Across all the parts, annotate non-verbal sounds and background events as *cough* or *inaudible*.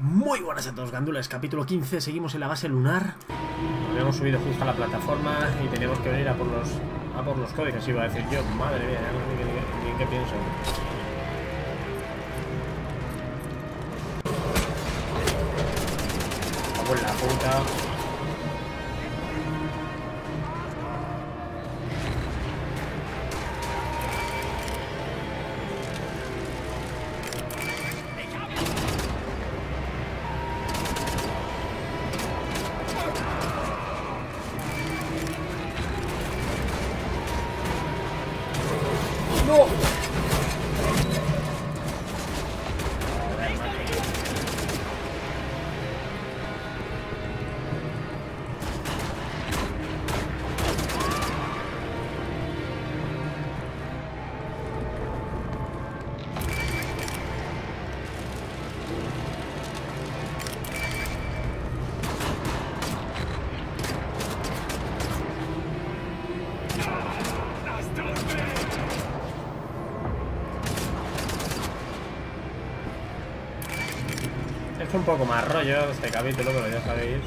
Muy buenas a todos, gandules. Capítulo 15. Seguimos en la base lunar. Nos habíamos subido justo a la plataforma y teníamos que venir a por los a por los códigos. Iba a decir yo, madre mía, ya no sé ni, ni- qué pienso. En la puta. Poco más rollo este capítulo, pero ya sabéis.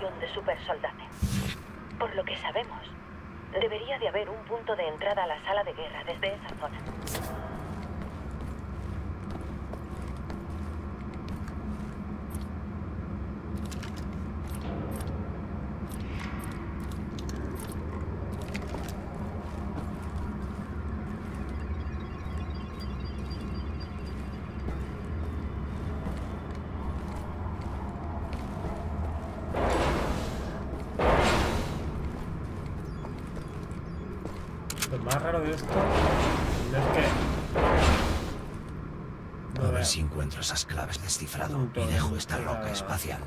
Generación de supersoldados. Por lo que sabemos, debería de haber un punto de entrada a la sala de guerra desde esa zona. Lo más raro de esto es que. A ver si encuentro esas claves descifrado Punto y de dejo esta entrada. roca espacial.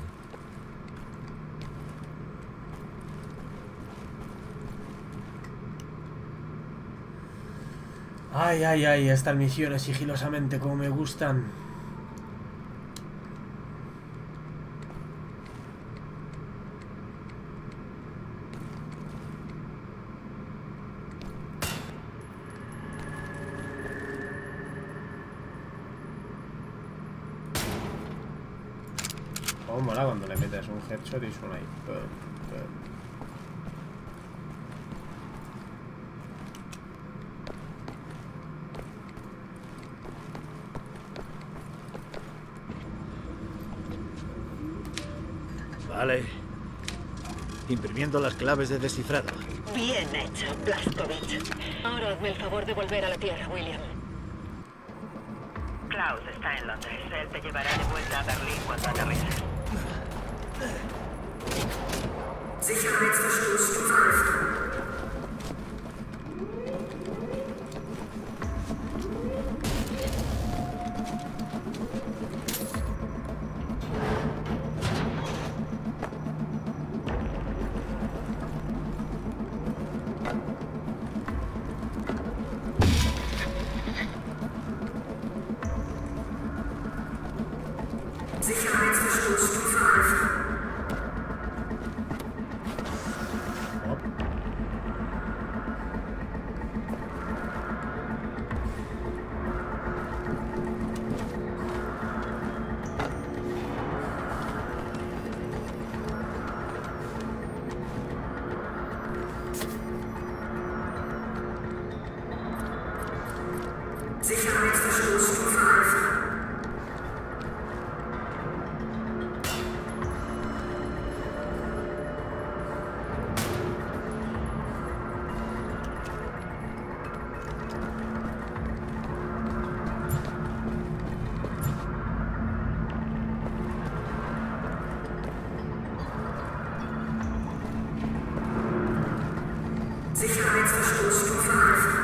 Ay, ay, ay, estas misiones sigilosamente como me gustan. Oh, mola cuando le metes un headshot y suena ahí. Pum, pum. Vale. Imprimiendo las claves de descifrado. Bien hecho, Blaskovich. Ahora hazme el favor de volver a la Tierra, William. Klaus está en Londres. Él te llevará de vuelta a Berlín cuando aterrices. Oh. Sicherheitsverstoßstufe Alpha.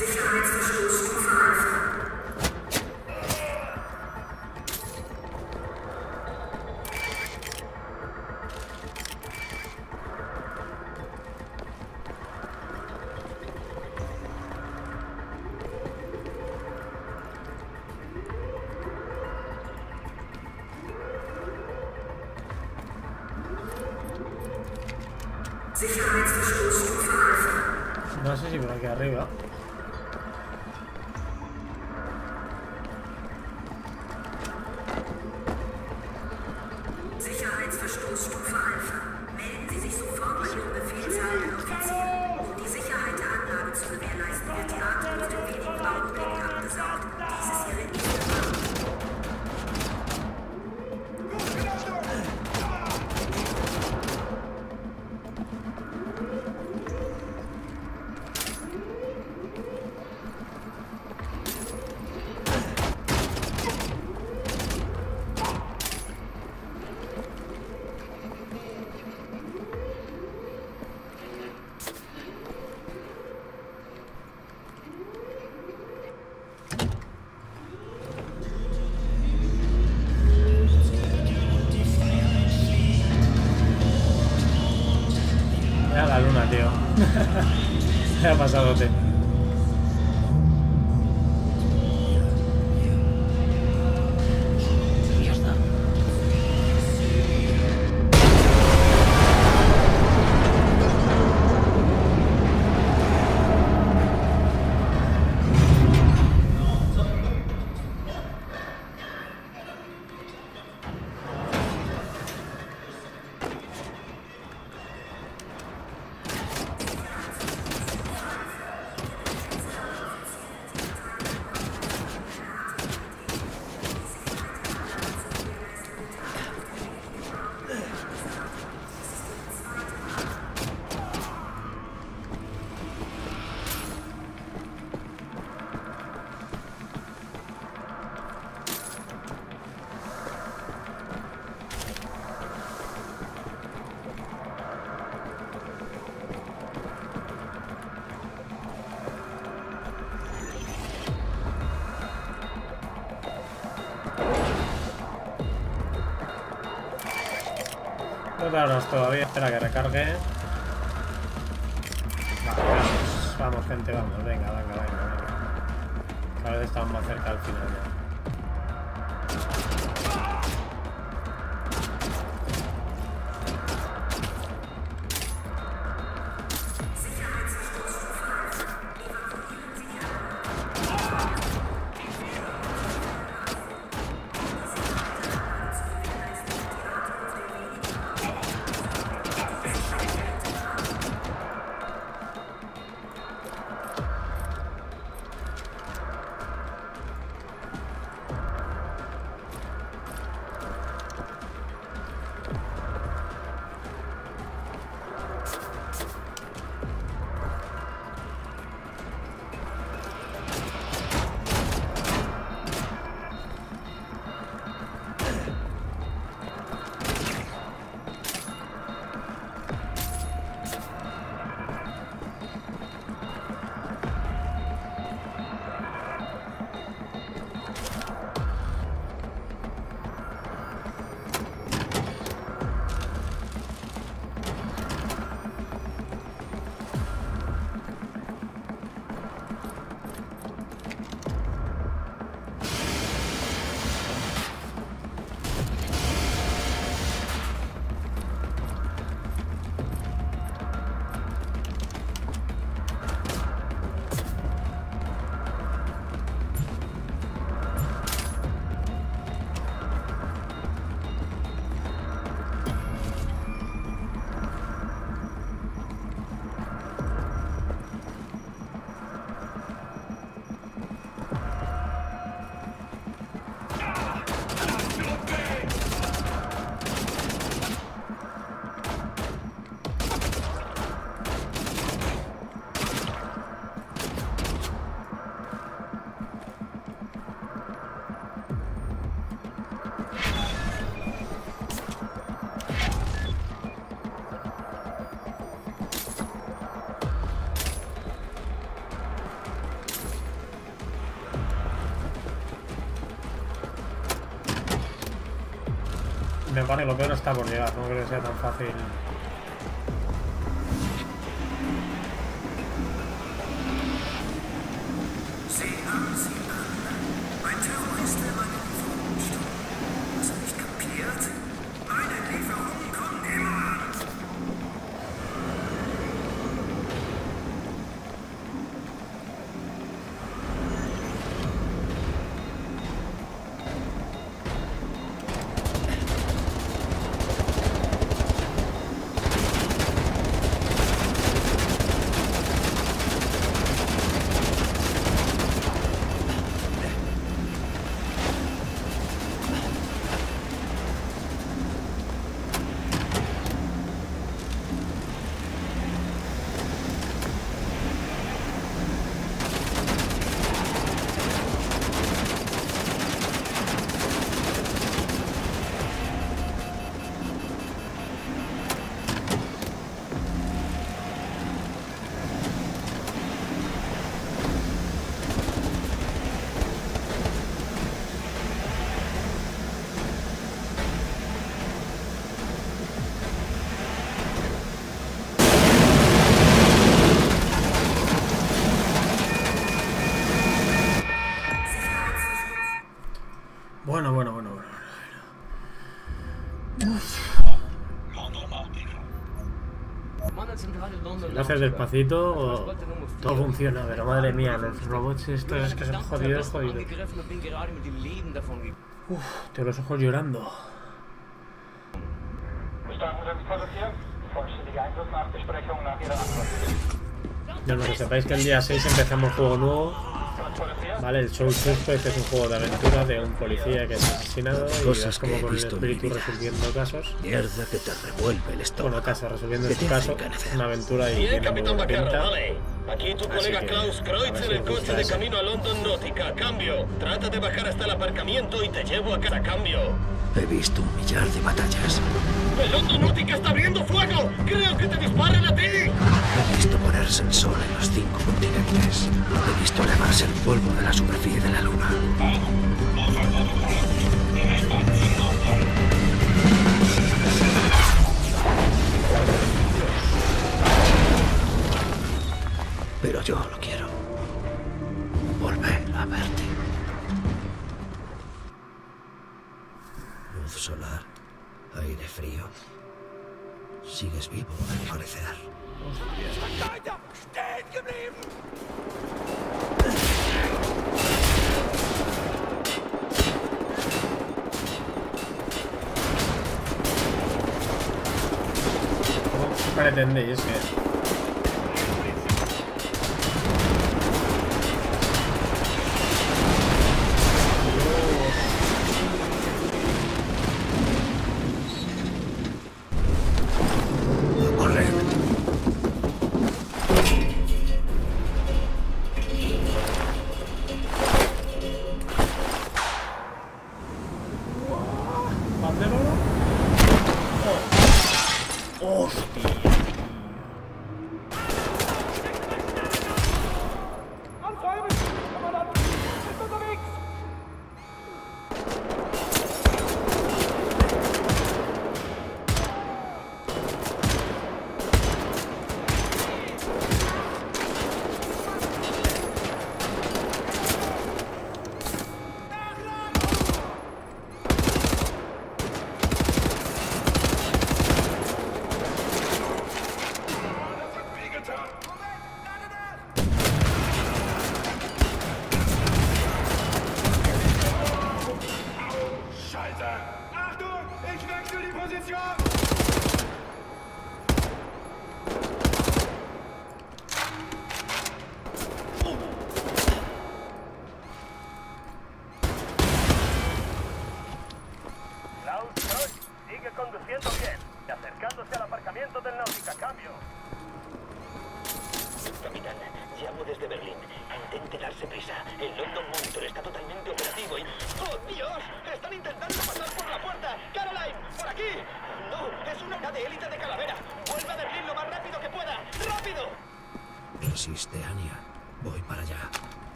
No *laughs* ha pasado, abras todavía, espera que recargue. Vamos, vamos gente, vamos, venga, venga, venga, venga. Cada vez estamos más cerca al final ya. Que lo peor está por llegar, no creo que sea tan fácil. Despacito, todo funciona, pero madre mía, los robots estos es que son jodidos, jodidos. Uf, tengo los ojos llorando. Ya no que sepáis que el día 6 empezamos juego nuevo. Vale, el Soul Suspect es un juego de aventura de un policía que es asesinado y Cosas vas como con el espíritu resolviendo casos. Mierda que te revuelve el estómago. Bueno, caso, resolviendo este hace caso, una aventura y tiene muy Capitán buena pinta. vale. Aquí tu Así colega que, Klaus a Kreutz ver si en el coche de camino a London Nautica. Cambio. Trata de bajar hasta el aparcamiento y te llevo a cada cambio. He visto un millar de batallas. ¡El London Nautica está abriendo fuego! ¡Creo que te disparen a ti! He visto ponerse el sol en los cinco continentes. He visto elevarse el polvo de la superficie de la luna. Pero yo lo quiero. Volver a verte. Luz solar, aire frío. Sigues vivo al parecer. ¿Cómo pretendéis que.?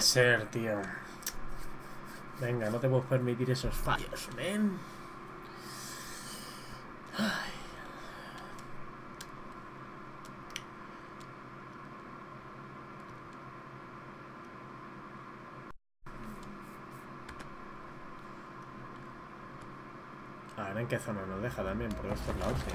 Ser, tío. Venga, no te puedes permitir esos fallos, men. A ver en qué zona nos deja también, porque esto es la hostia.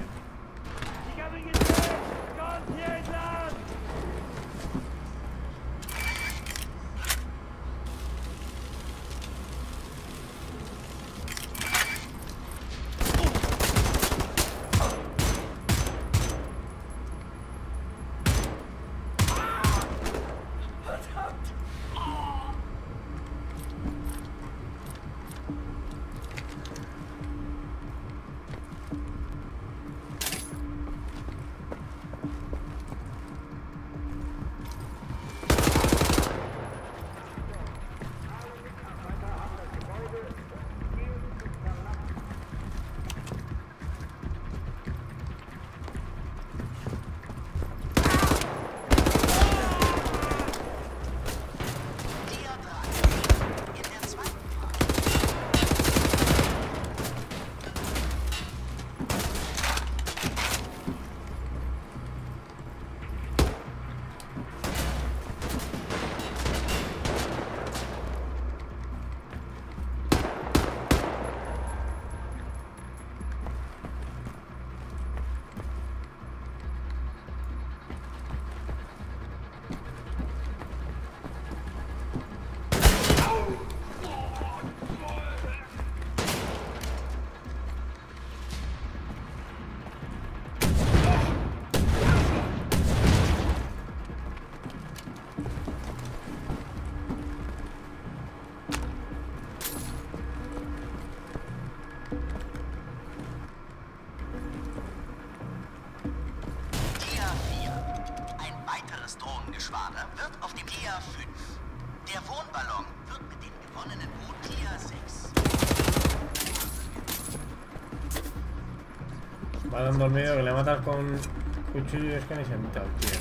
Va tan dormido que le matas con cuchillo y es que ni se entera, tío.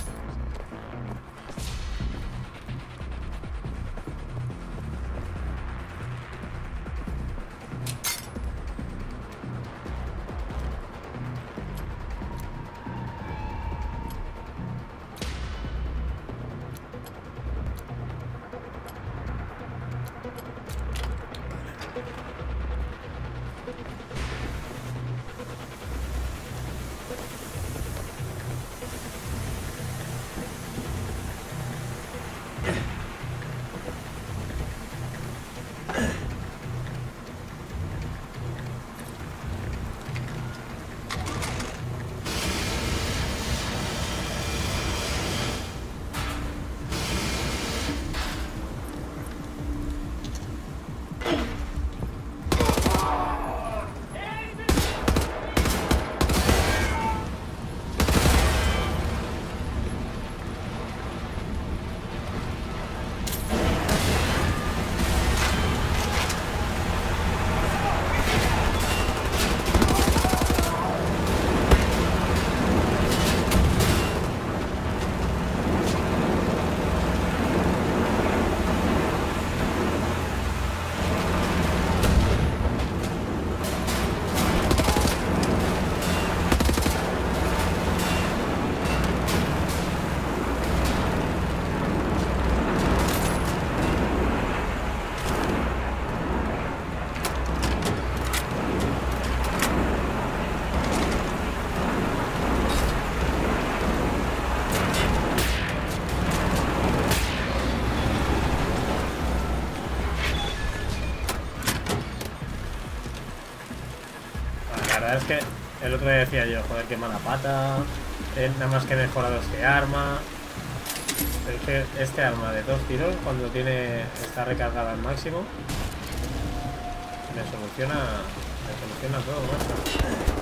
Verdad es que el otro decía yo, joder, qué mala pata. eh, nada más que he mejorado este arma. Pero es que este arma de dos tiros, cuando tiene está recargada al máximo, me soluciona, me soluciona todo.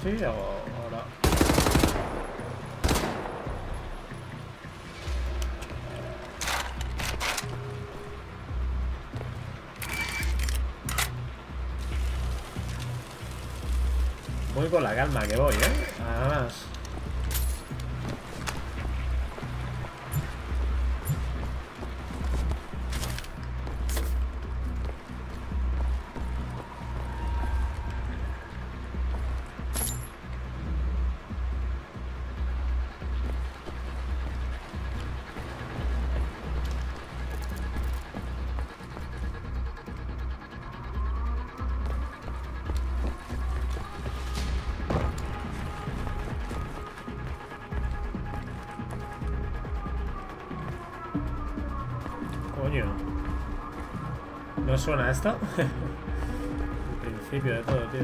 Así o ahora? Voy con la calma que voy, ¿eh? Además. Coño. Suena esto? *laughs* El principio de todo, tío.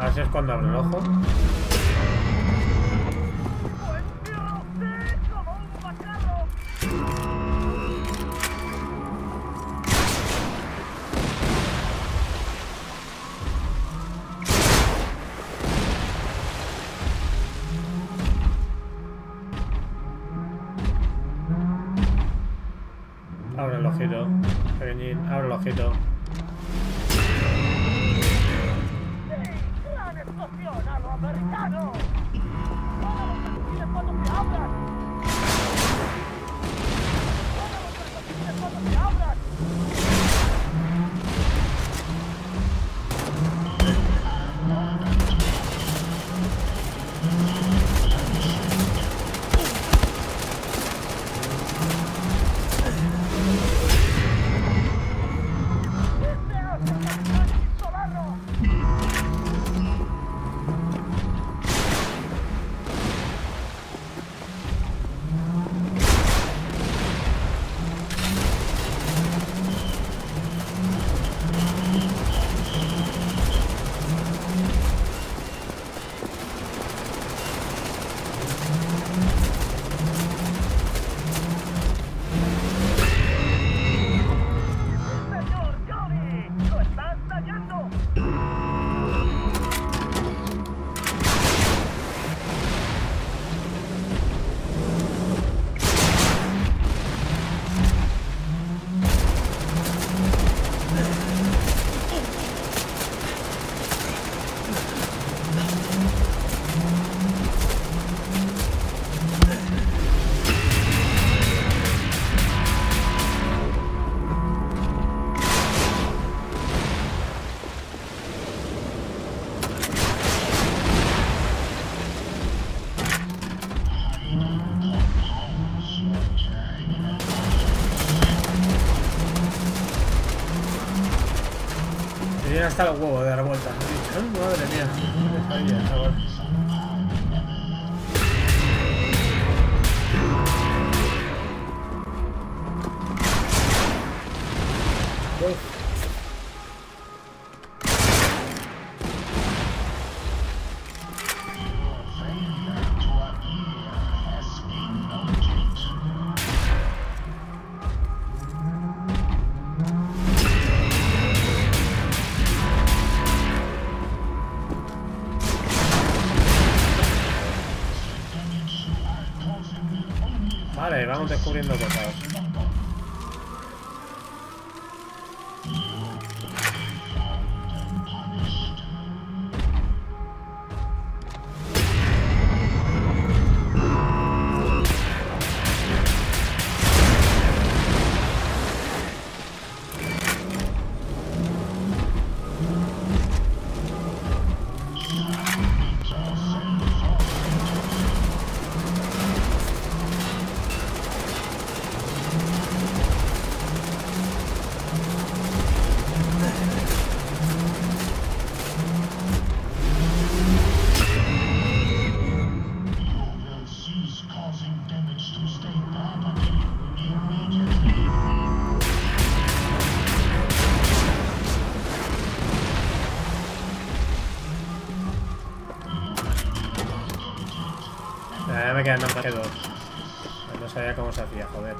A ver es cuando abro el ojo. Abre el ojito, pequeñín, abre el ojito. Hasta los huevos de dicho, "Ay, Madre mía. Vamos descubriendo cosas. Sabía cómo se hacía, joder.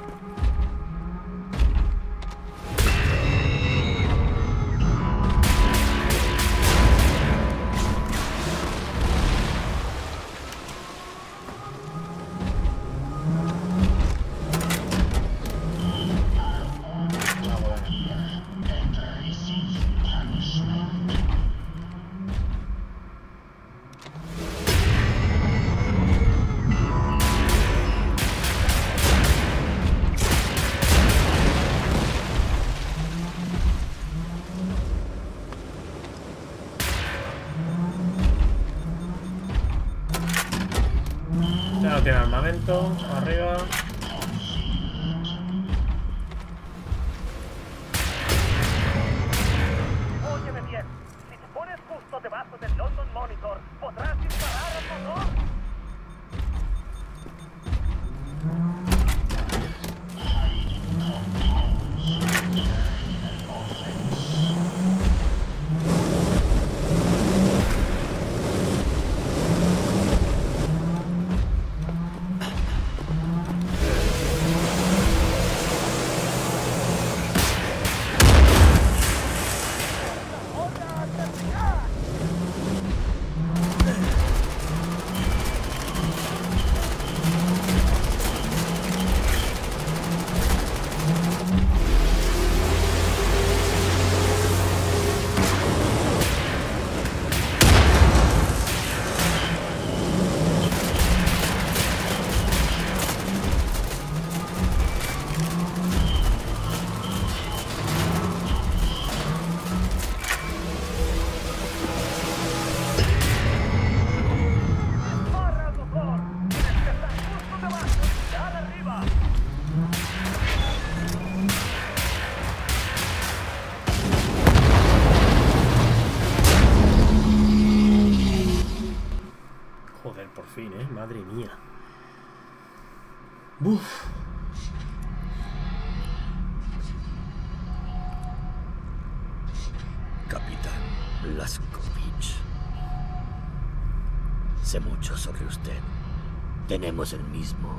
Tenemos el mismo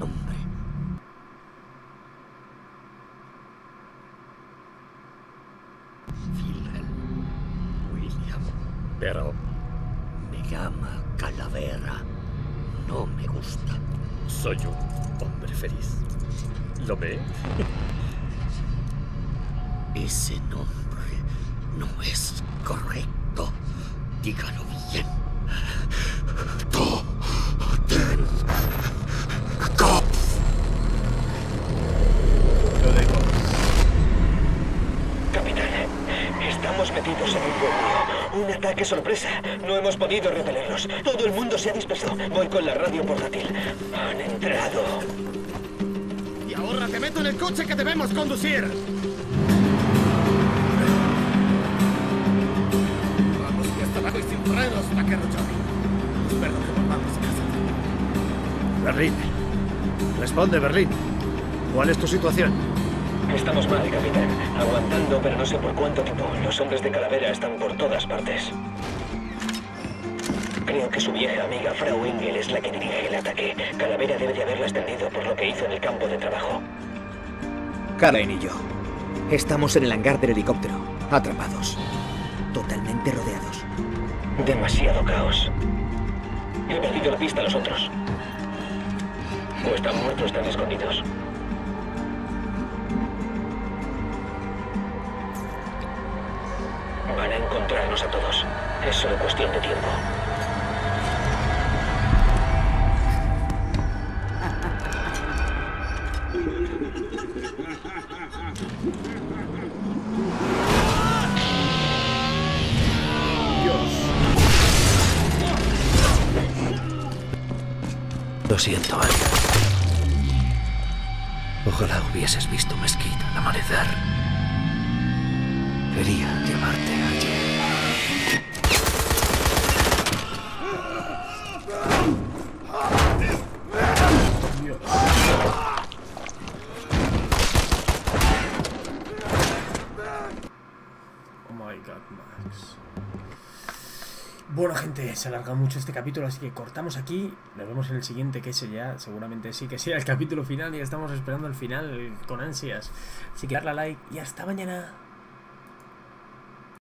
nombre. William. Pero me llama Calavera. No me gusta. Soy un hombre feliz. ¿Lo ve? *laughs* Ese nombre no es correcto. Dígalo bien. *laughs* un ataque sorpresa. No hemos podido repelerlos. Todo el mundo se ha dispersado. Voy con la radio portátil. Han entrado. Y ahora te meto en el coche que debemos conducir. Vamos, que hasta abajo y sin frenos, vaquero Johnny. Espero que volvamos a casa. Berlín. Responde, Berlín. ¿Cuál es tu situación? Estamos mal, capitán. Aguantando, pero no sé por cuánto tiempo. Los hombres de Calavera están por todas partes. Creo que su vieja amiga Frau Engel es la que dirige el ataque. Calavera debe de haberla extendido por lo que hizo en el campo de trabajo. Caroline y yo. Estamos en el hangar del helicóptero, atrapados. Totalmente rodeados. Demasiado caos. He perdido la pista a los otros. O están muertos o están escondidos. Van a encontrarnos a todos. Es solo cuestión de tiempo. Lo siento, Alia. Ojalá hubieses visto Mesquite al amanecer. Quería llevarte allí. Oh my god, Max. Bueno, gente, se alarga mucho este capítulo, así que cortamos aquí. Nos vemos en el siguiente, que ese ya seguramente sí que sea el capítulo final y estamos esperando el final con ansias. Así que darle a like y hasta mañana.